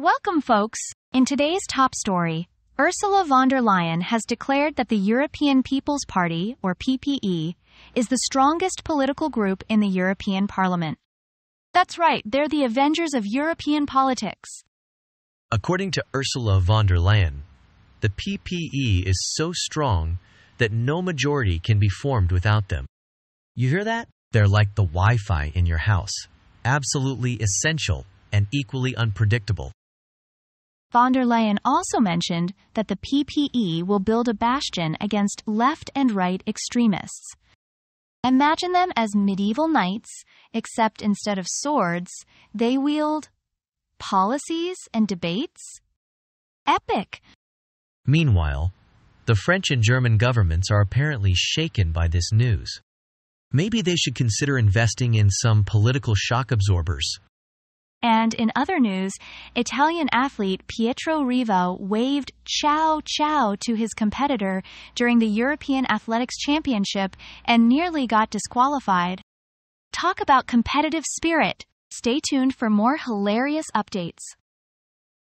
Welcome, folks. In today's top story, Ursula von der Leyen has declared that the European People's Party, or PPE, is the strongest political group in the European Parliament. That's right, they're the Avengers of European politics. According to Ursula von der Leyen, the PPE is so strong that no majority can be formed without them. You hear that? They're like the Wi Fi in your house, absolutely essential and equally unpredictable. Von der Leyen also mentioned that the PPE will build a bastion against left and right extremists. Imagine them as medieval knights, except instead of swords, they wield policies and debates? Epic! Meanwhile, the French and German governments are apparently shaken by this news. Maybe they should consider investing in some political shock absorbers. And in other news, Italian athlete Pietro Riva waved ciao ciao to his competitor during the European Athletics Championship and nearly got disqualified. Talk about competitive spirit! Stay tuned for more hilarious updates.